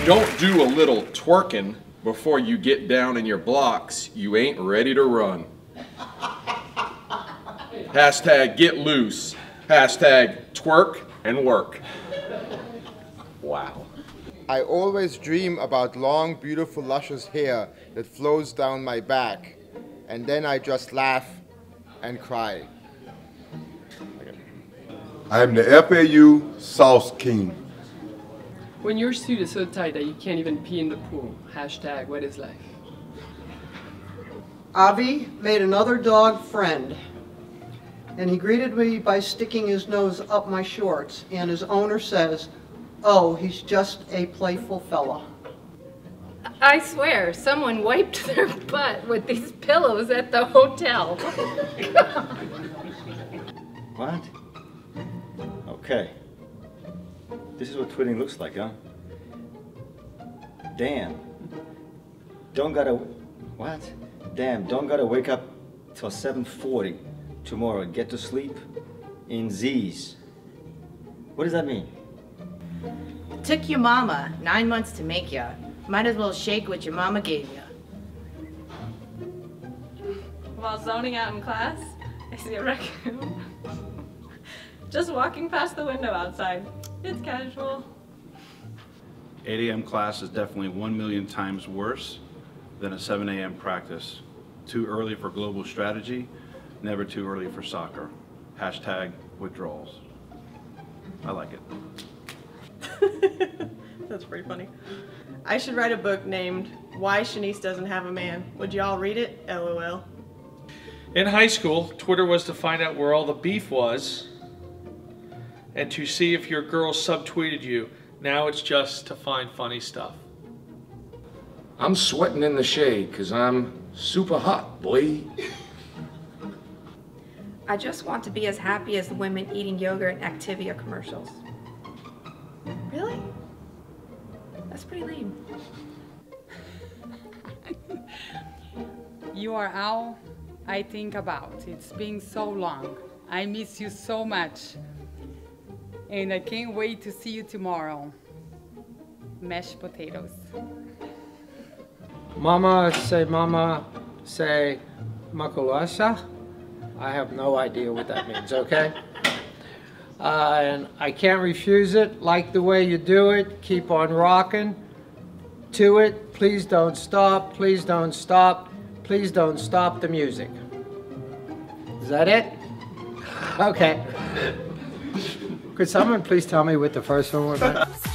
you don't do a little twerking before you get down in your blocks, you ain't ready to run. Hashtag get loose. Hashtag twerk and work. Wow. I always dream about long, beautiful, luscious hair that flows down my back, and then I just laugh and cry. I am the FAU Sauce King. When your suit is so tight that you can't even pee in the pool, hashtag what is life? Avi made another dog friend, and he greeted me by sticking his nose up my shorts, and his owner says, oh, he's just a playful fella. I swear, someone wiped their butt with these pillows at the hotel. what? Okay. This is what twitting looks like, huh? Damn. Don't gotta... What? Damn, don't gotta wake up till 7.40 tomorrow get to sleep in Z's. What does that mean? Took your mama nine months to make ya. Might as well shake what your mama gave ya. While zoning out in class, I see a raccoon. Just walking past the window outside. It's casual. 8 a.m. class is definitely 1 million times worse than a 7 a.m. practice. Too early for global strategy, never too early for soccer. Hashtag withdrawals. I like it. That's pretty funny. I should write a book named Why Shanice Doesn't Have a Man. Would y'all read it? LOL. In high school, Twitter was to find out where all the beef was and to see if your girl subtweeted you. Now it's just to find funny stuff. I'm sweating in the shade because I'm super hot, boy. I just want to be as happy as the women eating yogurt in Activia commercials. Really? That's pretty lame. you are all I think about. It's been so long. I miss you so much and I can't wait to see you tomorrow. Mashed potatoes. Mama say mama say makulasa. I have no idea what that means, okay? Uh, and I can't refuse it. Like the way you do it. Keep on rocking to it. Please don't stop. Please don't stop. Please don't stop the music. Is that it? Okay. Could someone please tell me what the first one was?